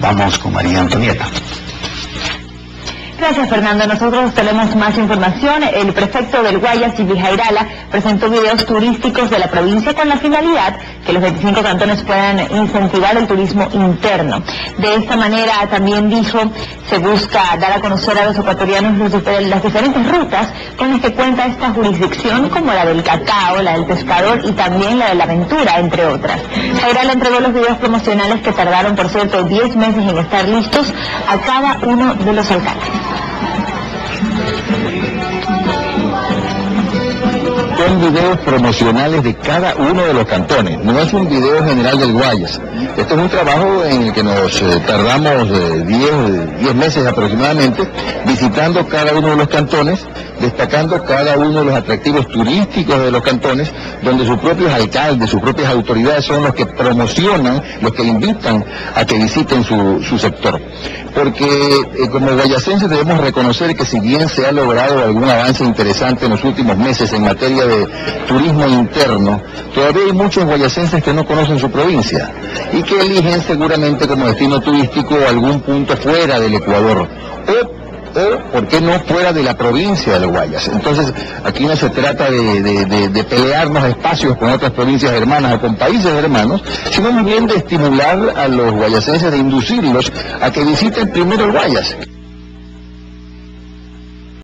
Vamos con María Antonieta. Gracias, Fernando. Nosotros tenemos más información. El prefecto del Guayas, Vijairala, presentó videos turísticos de la provincia con la finalidad que los 25 cantones puedan incentivar el turismo interno. De esta manera, también dijo, se busca dar a conocer a los ecuatorianos las diferentes rutas con las que cuenta esta jurisdicción, como la del cacao, la del pescador y también la de la aventura, entre otras. Jairala entregó los videos promocionales que tardaron, por cierto, 10 meses en estar listos a cada uno de los alcaldes. Son videos promocionales de cada uno de los cantones, no es un video general del Guayas. Este es un trabajo en el que nos eh, tardamos 10 eh, meses aproximadamente visitando cada uno de los cantones, destacando cada uno de los atractivos turísticos de los cantones, donde sus propios alcaldes, sus propias autoridades son los que promocionan, los que invitan a que visiten su, sector. Porque eh, como guayasenses debemos reconocer que si bien se ha logrado algún avance interesante en los últimos meses en materia de turismo interno, todavía hay muchos guayasenses que no conocen su provincia y que eligen seguramente como destino turístico algún punto fuera del Ecuador o, ¿por qué no fuera de la provincia de Guayas? Entonces, aquí no se trata de, pelearnos espacios con otras provincias hermanas o con países hermanos, sino más bien de estimular a los guayasenses, de inducirlos a que visiten primero el Guayas.